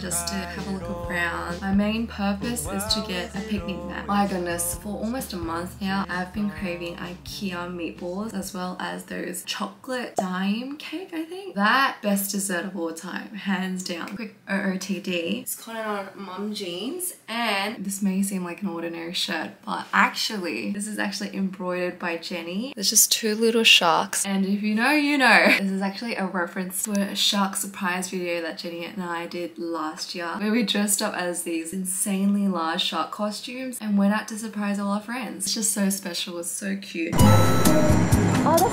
just to have a look around. My main purpose is to get a picnic mat. My goodness, for almost a month now, I've been craving IKEA meatballs as well as those chocolate Daim cake, I think. That best dessert of all time, hands down. Quick OOTD. It's cotton on mum jeans and this may seem like an ordinary shirt, but actually, this is actually embroidered by Jenny. There's just two little sharks and if you know, you know. This is actually a reference to a shark surprise video that Jenny and I did last year where we dressed up as these insanely large shark costumes and went out to surprise all our friends. It's just so special, it's so cute. Oh,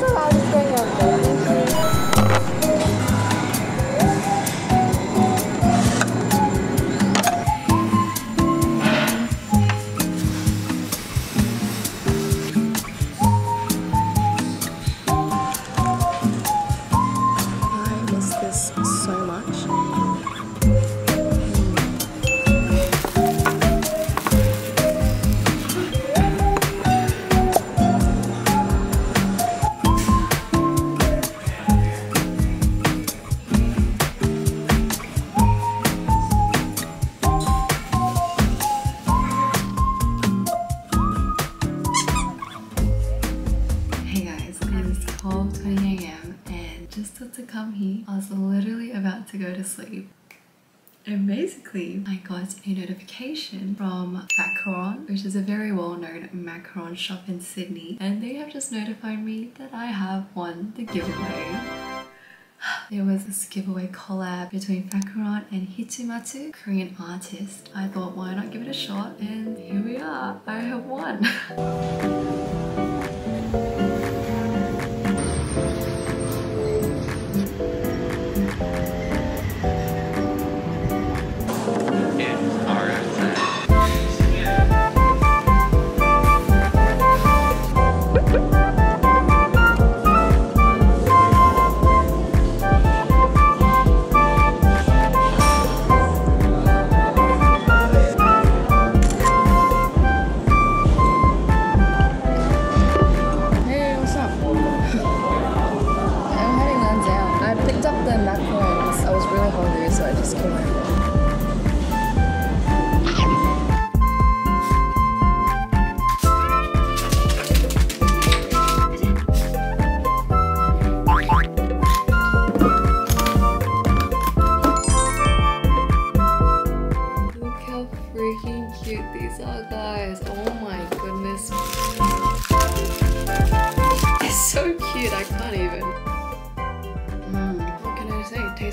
come here, I was literally about to go to sleep. And basically, I got a notification from Macaron, which is a very well-known macaron shop in Sydney, and they have just notified me that I have won the giveaway. There was this giveaway collab between Macaron and Hitsumatu, Korean artist. I thought, why not give it a shot? And here we are. I have won.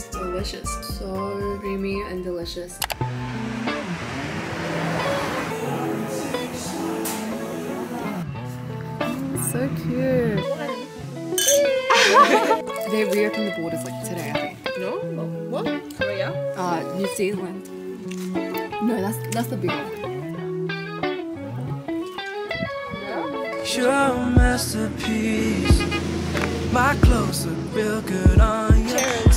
say? Tastes delicious. So creamy and delicious. So cute. they reopened the borders like today, I think. No? What? Korea? Uh, New Zealand. No, that's that's the big one. You're a masterpiece. My clothes look real good on you.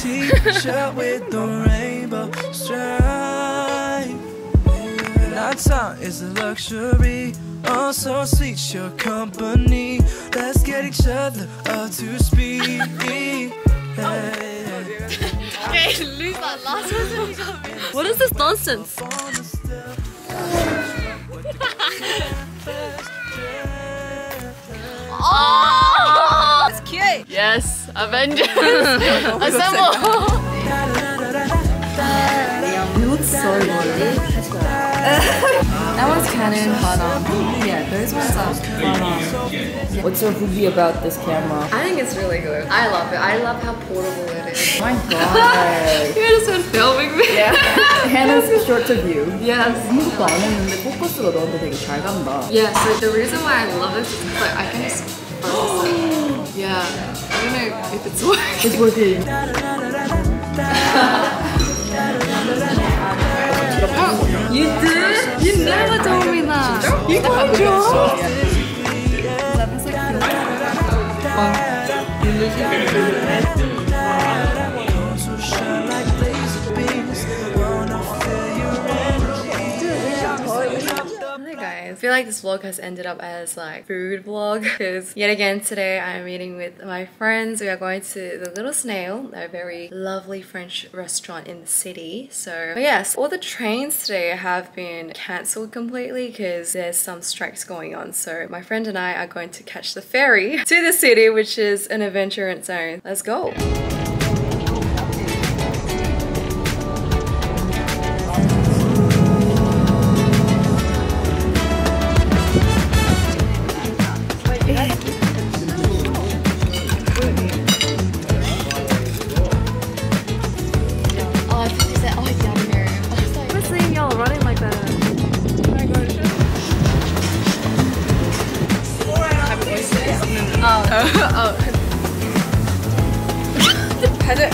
T-shirt with the rainbow stripe. And our time is a luxury. Oh, also sweet your company. Let's get each other up to speed. Hey. Okay, lose that last one. What is this nonsense? Oh! Yes, Avengers assemble. You look so good. that one's Canon Hanna. Yeah, those ones are fun. What's your review about this camera? I think it's really good. I love it. I love how portable it is. Oh my god. You're just been filming me. Yeah. Hanna's short to view. Yes. 생각도 안 Yeah, so the reason why I love it is because I can just focus Yeah. I don't know if it's working. It's working. You did? You never told me that. You told Hey guys, I feel like this vlog has ended up as like food vlog because yet again today I'm meeting with my friends. We are going to the Little Snail, a very lovely French restaurant in the city. So yes, all the trains today have been cancelled completely because there's some strikes going on. So my friend and I are going to catch the ferry to the city, which is an adventure in its own. Let's go.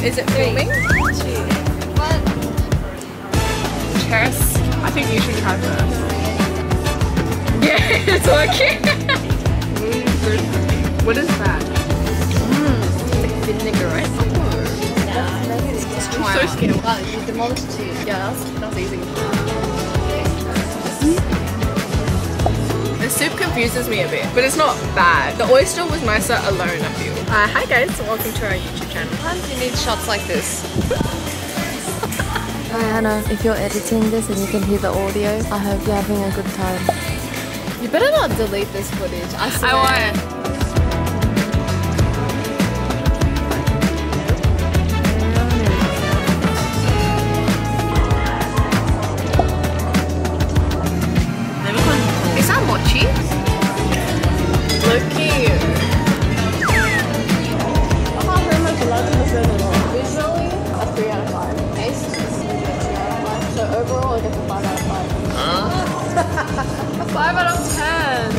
Is it filming? what? Tess, I think you should try first. Yeah, it's working. what is that? Mm. Vinegar, right? I'm so scared. Wow, you demolished two. Yeah, that was, that was easy. The soup confuses me a bit, but it's not bad. The oyster was nicer alone, I feel. Uh, hi guys, welcome to our YouTube channel. Sometimes you need shots like this. Hi Hanna, if you're editing this and you can hear the audio, I hope you're having a good time. You better not delete this footage. I swear. I won't. Overall, I get a 5 out of 5. 5 out of 10.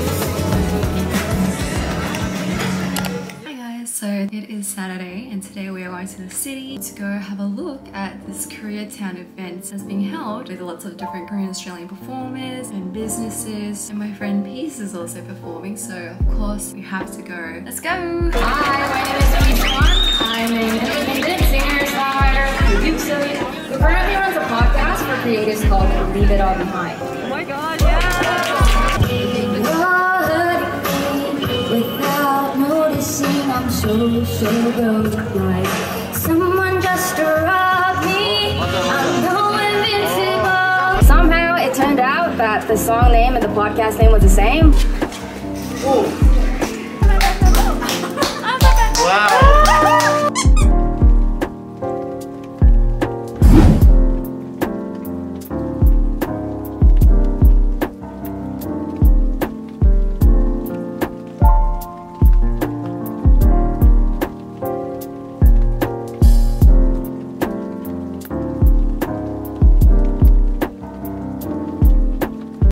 Hi guys, so it is Saturday and today we are going to the city to go have a look at this Koreatown event that's being held with lots of different Korean Australian performers and businesses and my friend Peace is also performing so of course we have to go. Let's go! Hi, my name is Kwan. I'm an independent singer, songwriter, producer who currently runs a podcast for creatives called Leave It All Behind. Oh my god, yeah! Without noticing, I'm so, so broke. Like someone just robbed me. I'm no invincible. Somehow it turned out that the song name and the podcast name was the same. Wow.